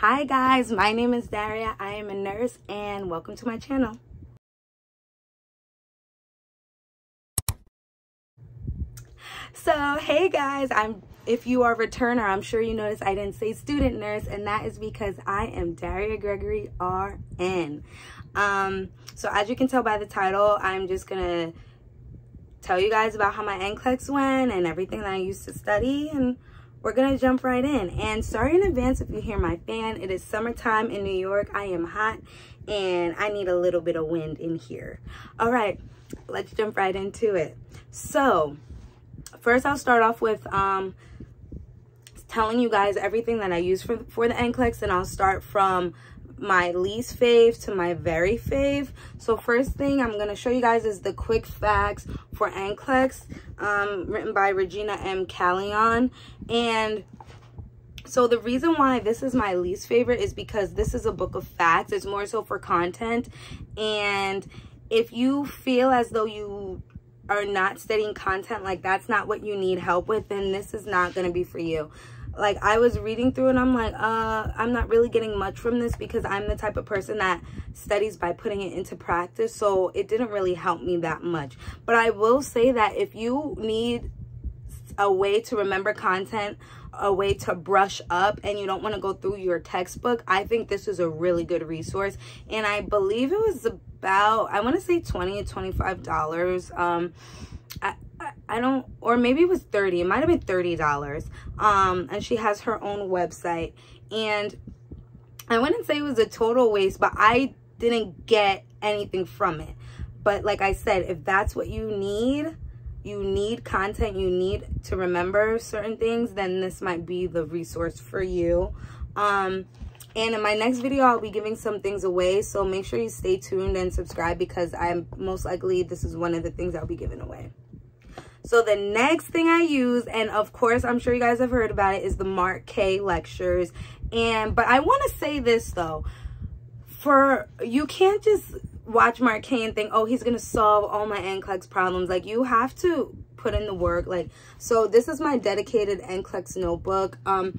Hi guys, my name is Daria. I am a nurse and welcome to my channel. So, hey guys, I'm if you are a returner, I'm sure you noticed I didn't say student nurse, and that is because I am Daria Gregory RN. Um, so as you can tell by the title, I'm just gonna tell you guys about how my NCLEX went and everything that I used to study, and we're gonna jump right in. And sorry in advance if you hear my fan. It is summertime in New York. I am hot, and I need a little bit of wind in here. All right, let's jump right into it. So first I'll start off with um, telling you guys everything that I use for, for the NCLEX and I'll start from my least fave to my very fave. So first thing I'm going to show you guys is the quick facts for NCLEX um, written by Regina M. Callion. And so the reason why this is my least favorite is because this is a book of facts. It's more so for content. And if you feel as though you are not studying content, like that's not what you need help with, then this is not going to be for you. Like I was reading through and I'm like, uh, I'm not really getting much from this because I'm the type of person that studies by putting it into practice. So it didn't really help me that much. But I will say that if you need a way to remember content, a way to brush up and you don't want to go through your textbook, I think this is a really good resource. And I believe it was about, I want to say 20 to $25. Um, I, I don't, or maybe it was 30. It might have been $30. Um, and she has her own website. And I wouldn't say it was a total waste, but I didn't get anything from it. But like I said, if that's what you need, you need content, you need to remember certain things, then this might be the resource for you. Um, and in my next video, I'll be giving some things away. So make sure you stay tuned and subscribe because I'm most likely this is one of the things I'll be giving away. So the next thing I use, and of course, I'm sure you guys have heard about it, is the Mark K lectures. And, but I want to say this though, for, you can't just watch Mark K and think, oh, he's going to solve all my NCLEX problems. Like, you have to put in the work. Like, so this is my dedicated NCLEX notebook. Um,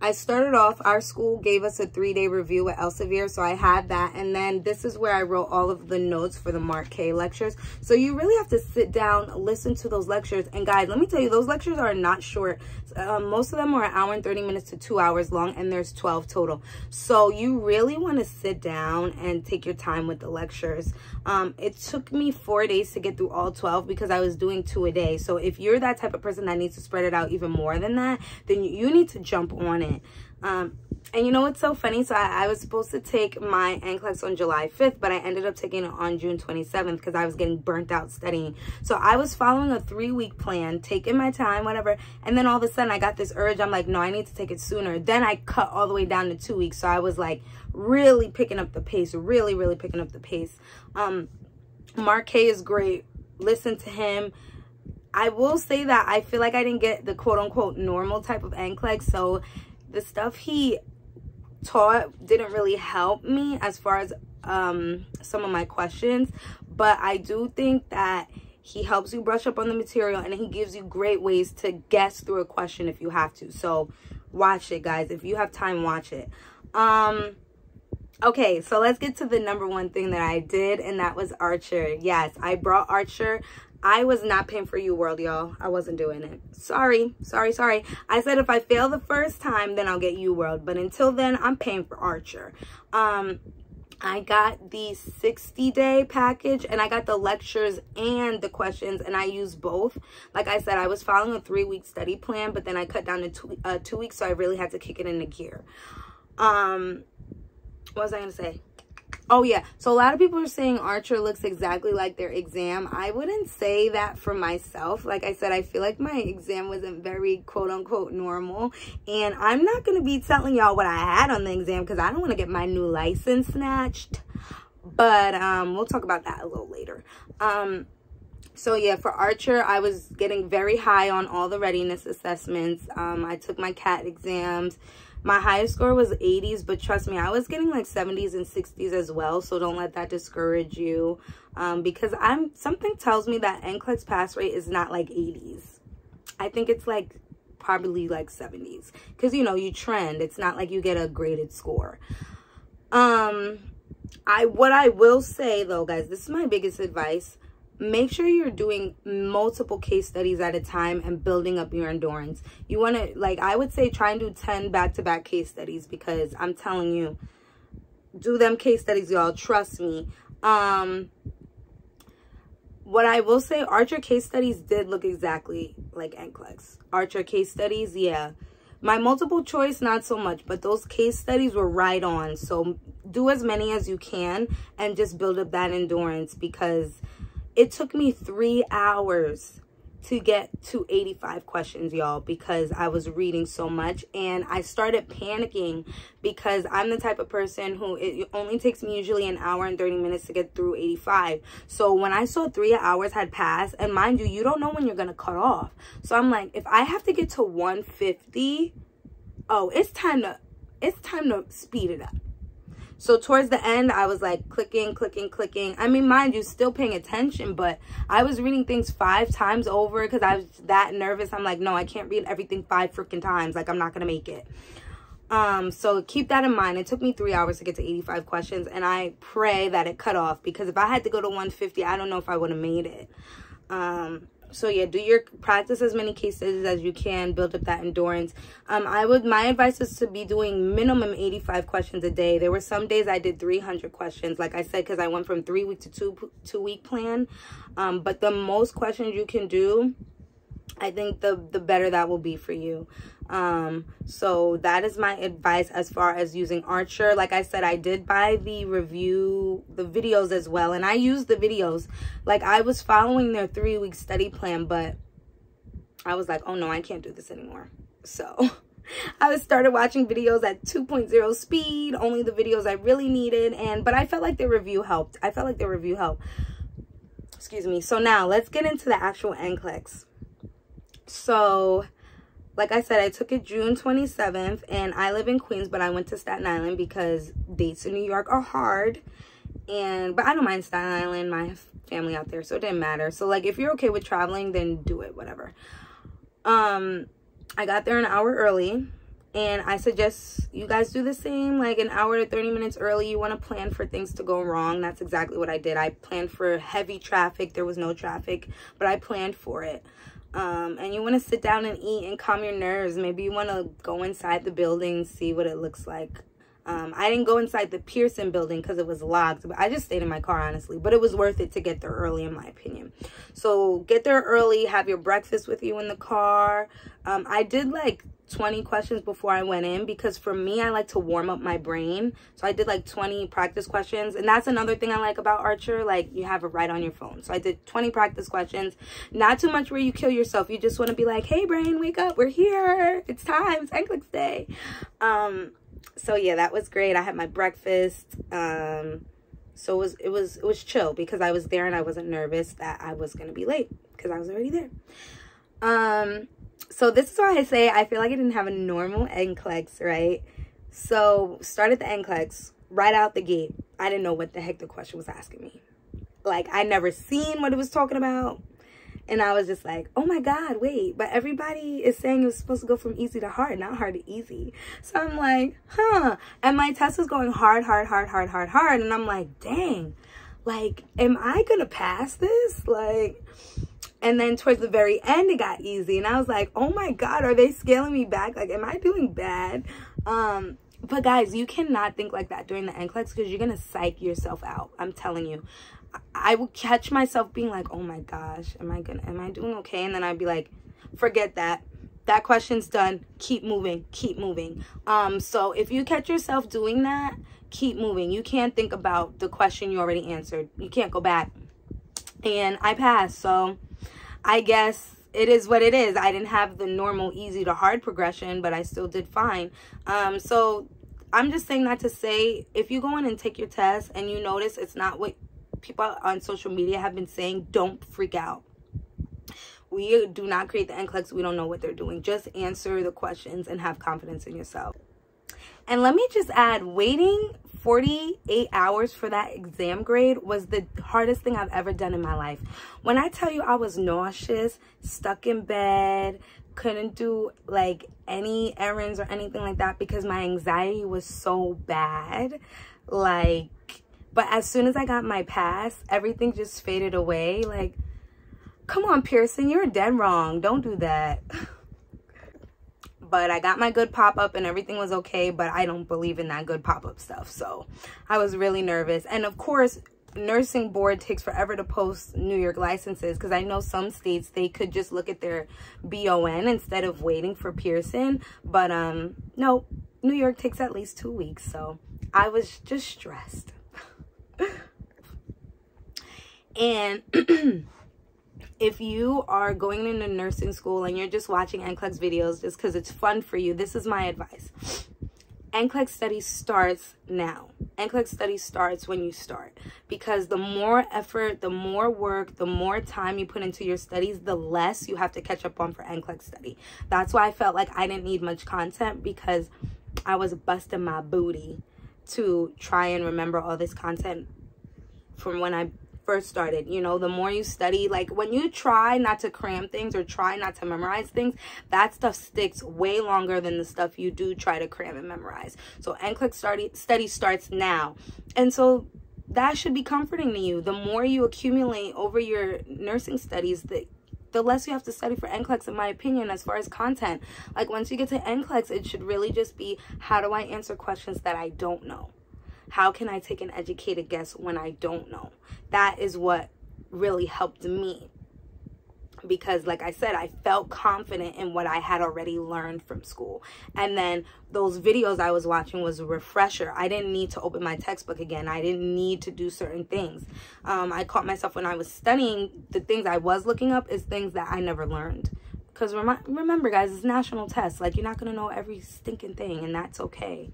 I started off, our school gave us a three-day review at Elsevier, so I had that. And then this is where I wrote all of the notes for the Mark K lectures. So you really have to sit down, listen to those lectures. And guys, let me tell you, those lectures are not short. Um, most of them are an hour and 30 minutes to two hours long, and there's 12 total. So you really want to sit down and take your time with the lectures. Um, it took me four days to get through all 12 because I was doing two a day. So if you're that type of person that needs to spread it out even more than that, then you need to jump on it. Um, and you know what's so funny? So I, I, was supposed to take my NCLEX on July 5th, but I ended up taking it on June 27th because I was getting burnt out studying. So I was following a three-week plan, taking my time, whatever. And then all of a sudden I got this urge. I'm like, no, I need to take it sooner. Then I cut all the way down to two weeks. So I was like really picking up the pace, really, really picking up the pace. Um, K is great. Listen to him. I will say that I feel like I didn't get the quote unquote normal type of NCLEX. So the stuff he taught didn't really help me as far as um, some of my questions. But I do think that he helps you brush up on the material and he gives you great ways to guess through a question if you have to. So watch it, guys. If you have time, watch it. Um, okay, so let's get to the number one thing that I did, and that was Archer. Yes, I brought Archer. I was not paying for UWorld, y'all. I wasn't doing it. Sorry, sorry, sorry. I said if I fail the first time, then I'll get UWorld. But until then, I'm paying for Archer. Um, I got the 60 day package and I got the lectures and the questions and I used both. Like I said, I was following a three week study plan, but then I cut down to two, uh, two weeks. So I really had to kick it into gear. Um, what was I going to say? Oh, yeah. So a lot of people are saying Archer looks exactly like their exam. I wouldn't say that for myself. Like I said, I feel like my exam wasn't very quote unquote normal. And I'm not going to be telling y'all what I had on the exam because I don't want to get my new license snatched. But um, we'll talk about that a little later. Um, so yeah, for Archer, I was getting very high on all the readiness assessments. Um, I took my CAT exams my highest score was 80s, but trust me, I was getting like 70s and 60s as well. So don't let that discourage you. Um, because I'm something tells me that NCLEX pass rate is not like 80s. I think it's like probably like 70s. Because, you know, you trend. It's not like you get a graded score. Um, I What I will say, though, guys, this is my biggest advice. Make sure you're doing multiple case studies at a time and building up your endurance. You want to, like, I would say try and do 10 back-to-back -back case studies because I'm telling you, do them case studies, y'all. Trust me. Um, what I will say, Archer case studies did look exactly like NCLEX. Archer case studies, yeah. My multiple choice, not so much, but those case studies were right on. So do as many as you can and just build up that endurance because it took me three hours to get to 85 questions, y'all, because I was reading so much and I started panicking because I'm the type of person who it only takes me usually an hour and 30 minutes to get through 85. So when I saw three hours had passed, and mind you, you don't know when you're going to cut off. So I'm like, if I have to get to 150, oh, it's time to, it's time to speed it up. So towards the end, I was like clicking, clicking, clicking. I mean, mind you, still paying attention, but I was reading things five times over because I was that nervous. I'm like, no, I can't read everything five freaking times. Like, I'm not going to make it. Um, so keep that in mind. It took me three hours to get to 85 questions, and I pray that it cut off because if I had to go to 150, I don't know if I would have made it. Um, so yeah do your practice as many case studies as you can build up that endurance. Um i would my advice is to be doing minimum 85 questions a day. There were some days i did 300 questions like i said because i went from three week to two two week plan. Um but the most questions you can do I think the the better that will be for you. Um, so that is my advice as far as using Archer. Like I said, I did buy the review, the videos as well, and I used the videos. Like I was following their three week study plan, but I was like, oh no, I can't do this anymore. So I started watching videos at 2.0 speed, only the videos I really needed, and but I felt like the review helped. I felt like the review helped. Excuse me. So now let's get into the actual NCLEX. So, like I said, I took it June 27th, and I live in Queens, but I went to Staten Island because dates in New York are hard. And, but I don't mind Staten Island, my family out there, so it didn't matter. So, like, if you're okay with traveling, then do it, whatever. Um, I got there an hour early, and I suggest you guys do the same, like an hour to 30 minutes early. You want to plan for things to go wrong. That's exactly what I did. I planned for heavy traffic. There was no traffic, but I planned for it um, and you want to sit down and eat and calm your nerves. Maybe you want to go inside the building, see what it looks like. Um, I didn't go inside the Pearson building because it was locked. But I just stayed in my car, honestly. But it was worth it to get there early, in my opinion. So get there early. Have your breakfast with you in the car. Um, I did like 20 questions before I went in because for me, I like to warm up my brain. So I did like 20 practice questions. And that's another thing I like about Archer. Like you have it right on your phone. So I did 20 practice questions. Not too much where you kill yourself. You just want to be like, hey, brain, wake up. We're here. It's time. It's NCLEX day. Um, so yeah, that was great. I had my breakfast. Um, so it was, it was, it was chill because I was there and I wasn't nervous that I was going to be late because I was already there. Um, so this is why I say I feel like I didn't have a normal NCLEX, right? So started the NCLEX right out the gate. I didn't know what the heck the question was asking me. Like I never seen what it was talking about. And I was just like, oh my God, wait, but everybody is saying it was supposed to go from easy to hard, not hard to easy. So I'm like, huh. And my test was going hard, hard, hard, hard, hard, hard. And I'm like, dang, like, am I gonna pass this? Like, and then towards the very end, it got easy. And I was like, oh my God, are they scaling me back? Like, am I doing bad? Um, but guys, you cannot think like that during the NCLEX because you're going to psych yourself out. I'm telling you. I would catch myself being like, oh my gosh, am I gonna, am I doing okay? And then I'd be like, forget that. That question's done. Keep moving, keep moving. Um, so if you catch yourself doing that, keep moving. You can't think about the question you already answered. You can't go back. And I passed. So I guess it is what it is. I didn't have the normal easy to hard progression, but I still did fine. Um, so I'm just saying that to say, if you go in and take your test and you notice it's not what people on social media have been saying, don't freak out. We do not create the NCLEX. We don't know what they're doing. Just answer the questions and have confidence in yourself. And let me just add, waiting 48 hours for that exam grade was the hardest thing I've ever done in my life. When I tell you I was nauseous, stuck in bed, couldn't do like any errands or anything like that because my anxiety was so bad. Like, but as soon as I got my pass, everything just faded away. Like, come on, Pearson, you're dead wrong. Don't do that. but I got my good pop-up and everything was okay, but I don't believe in that good pop-up stuff. So I was really nervous. And of course, nursing board takes forever to post New York licenses because I know some states they could just look at their BON instead of waiting for Pearson. But um, no, New York takes at least two weeks. So I was just stressed. And if you are going into nursing school and you're just watching NCLEX videos just because it's fun for you, this is my advice. NCLEX study starts now. NCLEX study starts when you start because the more effort, the more work, the more time you put into your studies, the less you have to catch up on for NCLEX study. That's why I felt like I didn't need much content because I was busting my booty to try and remember all this content from when I first started. You know, the more you study, like when you try not to cram things or try not to memorize things, that stuff sticks way longer than the stuff you do try to cram and memorize. So NCLEX study, study starts now. And so that should be comforting to you. The more you accumulate over your nursing studies, the the less you have to study for NCLEX, in my opinion, as far as content. Like once you get to NCLEX, it should really just be how do I answer questions that I don't know? How can I take an educated guess when I don't know? That is what really helped me because like I said, I felt confident in what I had already learned from school. And then those videos I was watching was a refresher. I didn't need to open my textbook again. I didn't need to do certain things. Um, I caught myself when I was studying, the things I was looking up is things that I never learned. Because rem remember, guys, it's national tests. Like, you're not going to know every stinking thing, and that's okay.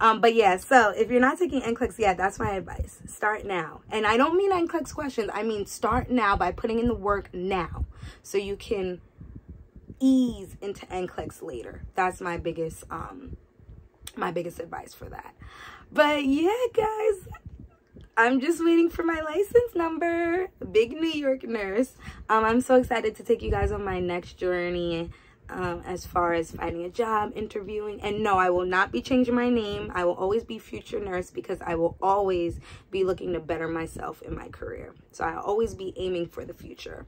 Um, but yeah, so if you're not taking NCLEX yet, that's my advice. Start now. And I don't mean NCLEX questions. I mean start now by putting in the work now so you can ease into NCLEX later. That's my biggest, um, my biggest advice for that. But yeah, guys, I'm just waiting for my license number. Big New York nurse. Um, I'm so excited to take you guys on my next journey um, as far as finding a job, interviewing. And no, I will not be changing my name. I will always be future nurse because I will always be looking to better myself in my career. So I'll always be aiming for the future.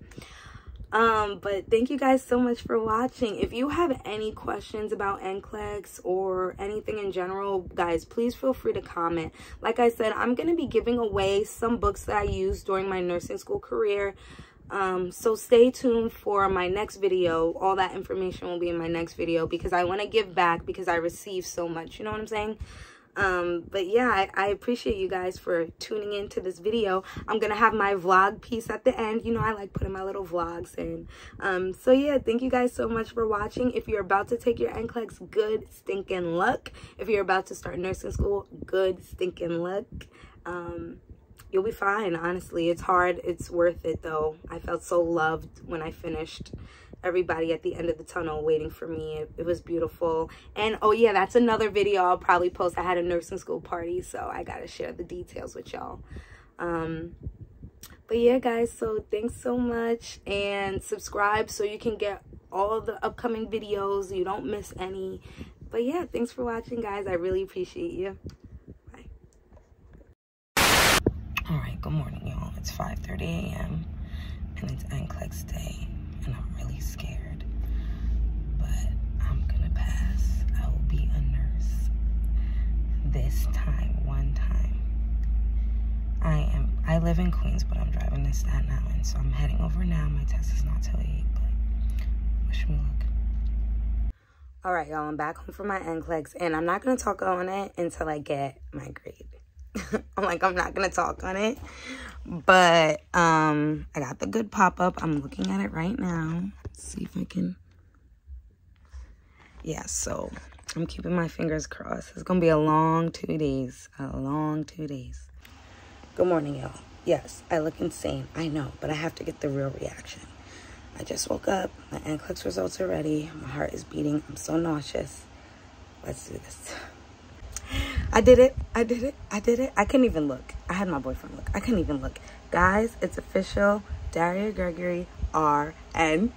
Um, but thank you guys so much for watching. If you have any questions about NCLEX or anything in general, guys, please feel free to comment. Like I said, I'm going to be giving away some books that I used during my nursing school career. Um, so stay tuned for my next video. All that information will be in my next video because I want to give back because I receive so much. You know what I'm saying? Um, but yeah, I, I, appreciate you guys for tuning into this video. I'm going to have my vlog piece at the end. You know, I like putting my little vlogs in. Um, so yeah, thank you guys so much for watching. If you're about to take your NCLEX, good stinking luck. If you're about to start nursing school, good stinking luck. Um, you'll be fine honestly. It's hard. It's worth it though. I felt so loved when i finished everybody at the end of the tunnel waiting for me. It, it, was beautiful. And oh yeah that's another video i'll probably post. I had a nursing school party so i gotta share the details with y'all. Um but yeah guys so thanks so much. And subscribe so you can get all the upcoming videos. You don't miss any. But yeah thanks for watching guys. I really appreciate you all right good morning y'all. It's 5 30 a.m and it's NCLEX day and i'm really scared. But i'm gonna pass. I will be a nurse this time one time. I am i live in queens but i'm driving to staten island so i'm heading over now. My test is not till 8 but wish me luck. All right y'all i'm back home for my NCLEX and i'm not gonna talk on it until i get my grade I'm like, I'm not going to talk on it. But um, I got the good pop-up. I'm looking at it right now. Let's see if I can. Yeah, so I'm keeping my fingers crossed. It's going to be a long two days. A long two days. Good morning, y'all. Yes, I look insane. I know, but I have to get the real reaction. I just woke up. My NCLEX results are ready. My heart is beating. I'm so nauseous. Let's do this. I did it. I did it. I did it. I couldn't even look. I had my boyfriend look. I couldn't even look. Guys, it's official. Daria Gregory R N